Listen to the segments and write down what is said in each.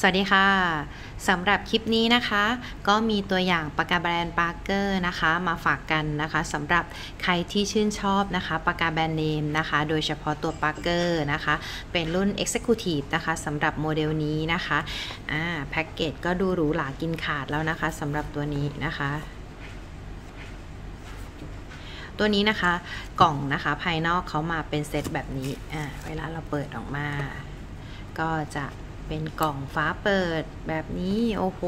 สวัสดีค่ะสำหรับคลิปนี้นะคะ ก็มีตัวอย่างปากกาแบรนด์ Parker นะคะ มาฝากกันนะคะสำหรับใครที่ชื่นชอบนะคะปากกาแบรนด์เนมนะคะ โดยเฉพาะตัว Parker นะคะ เป็นรุ่น Executive นะคะสำหรับโมเดลนี้นะคะอ่าแพ็กเกจก็ดูหรูหรากินขาดแล้วนะคะสำหรับตัวนี้นะคะตัวนี้นะคะกล่องนะคะภายนอกเขามาเป็นเซตแบบนี้อ่าเวลาเราเปิดออกมา ก็จะ เป็นกล่องฟ้าเปิดแบบนี้ โอ้โห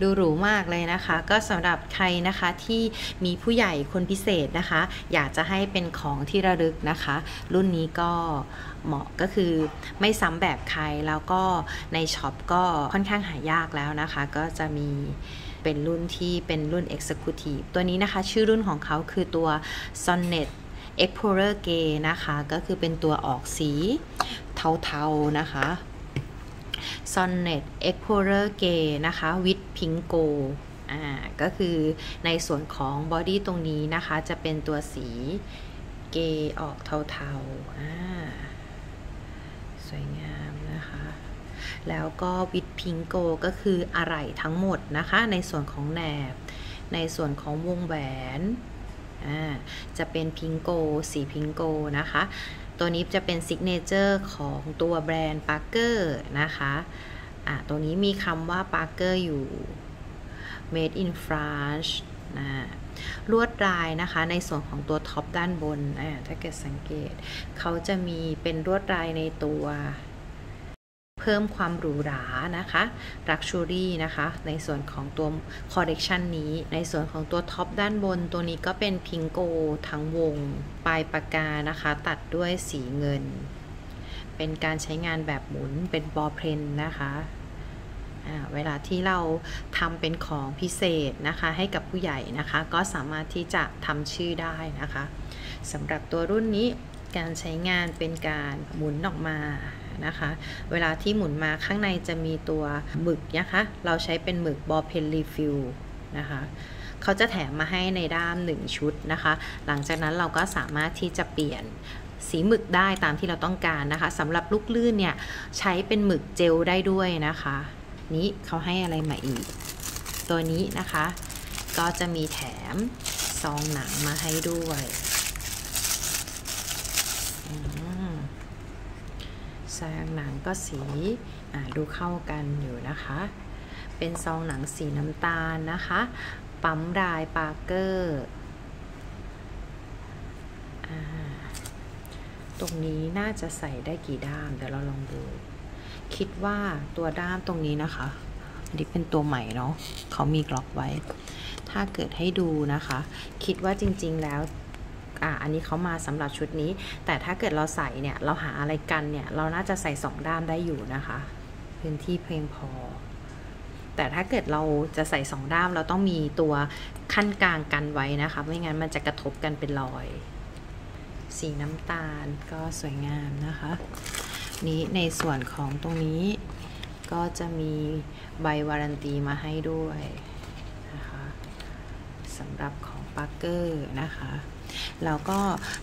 ดูหรูมากเลยนะคะ ก็สำหรับใครนะคะที่มีผู้ใหญ่คนพิเศษนะคะ อยากจะให้เป็นของที่ระลึกนะคะ รุ่นนี้ก็เหมาะก็คือไม่ซ้ำแบบใครแล้วก็ในช็อปก็ค่อนข้างหายากแล้วนะคะ ก็จะมีเป็นรุ่นที่เป็นรุ่น Executive ตัวนี้นะคะ ชื่อรุ่นของเขาคือตัว Sonnet Explorer Gay นะคะ ก็คือเป็นตัวออกสีเทาๆนะคะ Sonnet Explorer Gay นะคะ with Pink Go อ่าก็คือในส่วนของบอดี้ตรงนี้นะคะ จะเป็นตัวสีเกย์ออกเทาๆอ่าสวยงามนะคะ แล้วก็วิดพิงโกก็คืออะไหล่ทั้งหมดนะคะ ในส่วนของแหนบ ในส่วนของวงแหวนจะเป็น pink gold สี pink gold นะคะ ตัวนี้จะเป็น signature ของตัวแบรนด์ Parker นะคะอะตัวนี้มีคำว่า Parker อยู่ made in France นะลวดลายนะคะในส่วนของตัว top ด้านบน ถ้าเกิดสังเกต เขาจะมีเป็นลวดลายในตัว เพิ่มความหรูหรานะคะ luxury นะคะ ในส่วนของตัวคอลเลกชันนี้ ในส่วนของตัว top ด้านบนตัวนี้ก็เป็น pink gold ทั้งวง ปลายปากกานะคะ ตัดด้วยสีเงิน เป็นการใช้งานแบบหมุนเป็น ballpen นะคะเวลาที่เราทำเป็นของพิเศษนะคะ ให้กับผู้ใหญ่นะคะ ก็สามารถที่จะทำชื่อได้นะคะสำหรับตัวรุ่นนี้การใช้งานเป็นการหมุนออกมา นะคะ เวลาที่หมุนมาข้างในจะมีตัวหมึกนะคะ เราใช้เป็นหมึก ballpen refill นะคะเขาจะแถมมาให้ในด้าม 1 ชุดนะคะ หลังจากนั้นเราก็สามารถที่จะเปลี่ยนสีหมึกได้ตามที่เราต้องการนะคะสำหรับลูกลื่นเนี่ยใช้เป็นหมึกเจลได้ด้วยนะคะ นี้เขาให้อะไรมาอีก ตัวนี้นะคะ ก็จะมีแถมซองหนังมาให้ด้วย แซงหนังก็สีดูเข้ากันอยู่นะคะ เป็นซองหนังสีน้ำตาลนะคะ ปั๊มรายปาร์เกอร์ตรงนี้น่าจะใส่ได้กี่ด้ามเดี๋ยวเราลองดู คิดว่าตัวด้ามตรงนี้นะคะอันนี้เป็นตัวใหม่เนาะเขามีกล็อกไว้ ถ้าเกิดให้ดูนะคะ คิดว่าจริงๆแล้ว อ่าอันนี้เขามาสำหรับชุดนี้ แต่ถ้าเกิดเราใส่เนี่ย เราหาอะไรกันเนี่ย เราน่าจะใส่สองด้ามได้อยู่นะคะ พื้นที่เพียงพอ แต่ถ้าเกิดเราจะใส่สองด้ามเราต้องมีตัวขั้นกลางกันไว้นะคะ ไม่งั้นมันจะกระทบกันเป็นรอย สีน้ำตาลก็สวยงามนะคะ นี้ในส่วนของตรงนี้ก็จะมีใบวารันตีมาให้ด้วย สำหรับของปาร์เกอร์นะคะแล้วก็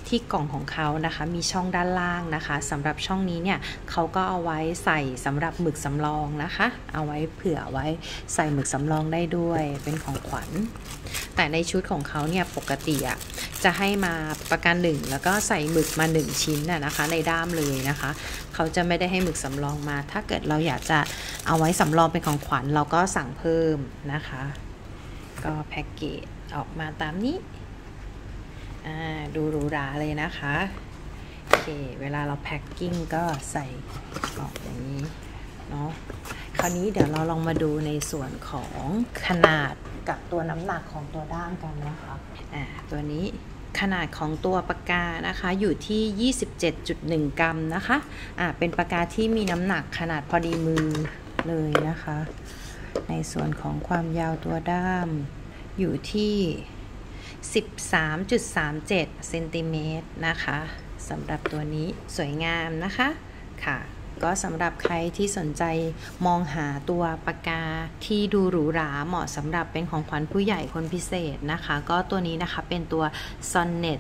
ที่กล่องของเขานะคะมีช่องด้านล่างนะคะสำหรับช่องนี้เนี่ยเขาก็เอาไว้ใส่สำหรับหมึกสำรองนะคะ เอาไว้เผื่อไว้ใส่หมึกสำรองได้ด้วยเป็นของขวัญ แต่ในชุดของเขาเนี่ยปกติอะจะให้มาประกันหนึ่งแล้วก็ใส่หมึกมา 1 ชิ้นน่ะนะคะ ในด้ามเลยนะคะ เขาจะไม่ได้ให้หมึกสำรองมา ถ้าเกิดเราอยากจะเอาไว้สำรองเป็นของขวัญเราก็สั่งเพิ่มนะคะ ก็แพ็กเกจออกมาตามนี้ ดูหรูหราเลยนะคะ โอเค เวลาเราแพ็คกิ้งก็ใส่กล่องอย่างนี้เนาะ คราวนี้เดี๋ยวเราลองมาดูในส่วนของขนาดกับตัวน้ำหนักของตัวด้ามกันนะคะอ่าตัวนี้ขนาดของตัวปากกานะคะอยู่ที่ 27.1 กรัมนะคะอ่าเป็นปากกาที่มีน้ำหนักขนาดพอดีมือเลยนะคะ ในส่วนของความยาวตัวด้าม อยู่ที่ 13.37เซนติเมตรนะคะสำหรับตัวนี้สวยงามนะคะค่ะก็สำหรับใครที่สนใจมองหาตัวปากกาที่ดูหรูหราเหมาะสำหรับเป็นของขวัญผู้ใหญ่คนพิเศษนะคะ ก็ตัวนี้นะคะเป็นตัว Sonnet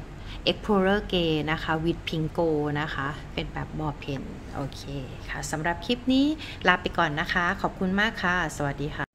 Explorer g a y นะคะ with Pingo นะคะ เป็นแบบบอเพนโอเคค่ะสำหรับคลิปนี้ลาไปก่อนนะคะ ขอบคุณมากค่ะ สวัสดีค่ะ